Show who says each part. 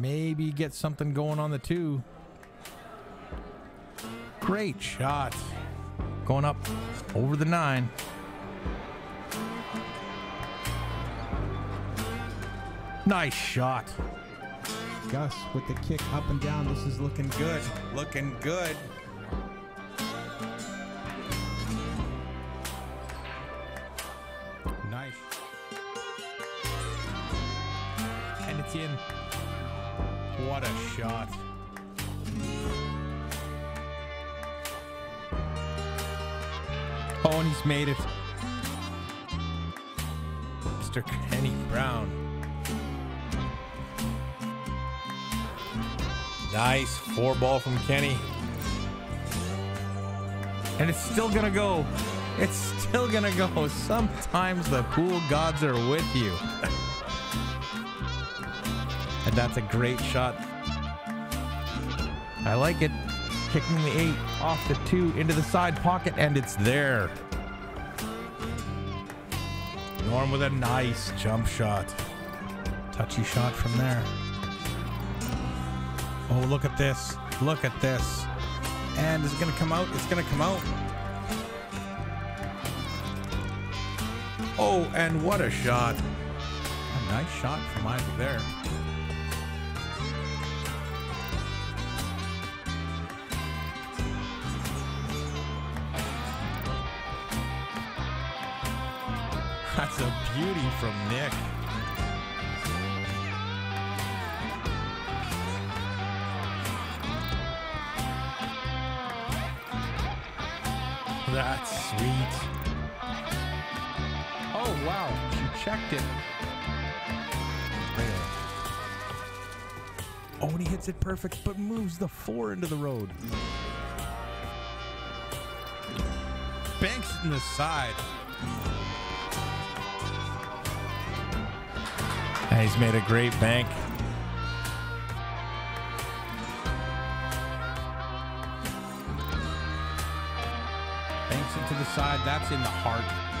Speaker 1: maybe get something going on the two. Great shot. Going up over the nine. Nice shot.
Speaker 2: Gus with the kick up and down. This is looking good. Looking good. Nice.
Speaker 1: And it's in. What a shot. Oh, and he's made it. Mr. Kenny Brown. Nice four ball from Kenny. And it's still gonna go. It's still gonna go. Sometimes the pool gods are with you. and that's a great shot. I like it. Kicking the eight off the two into the side pocket, and it's there. Norm with a nice jump shot. Touchy shot from there. Oh, look at this. Look at this.
Speaker 2: And is it going to come out? It's going to come out.
Speaker 1: Oh, and what a shot. A nice shot from Isaac there. That's a beauty from Nick. That's sweet. Oh, wow. She checked it. Oh, and he hits it perfect, but moves the four into the road. Banks in the side. And he's made a great bank. Banks it to the side. That's in the heart.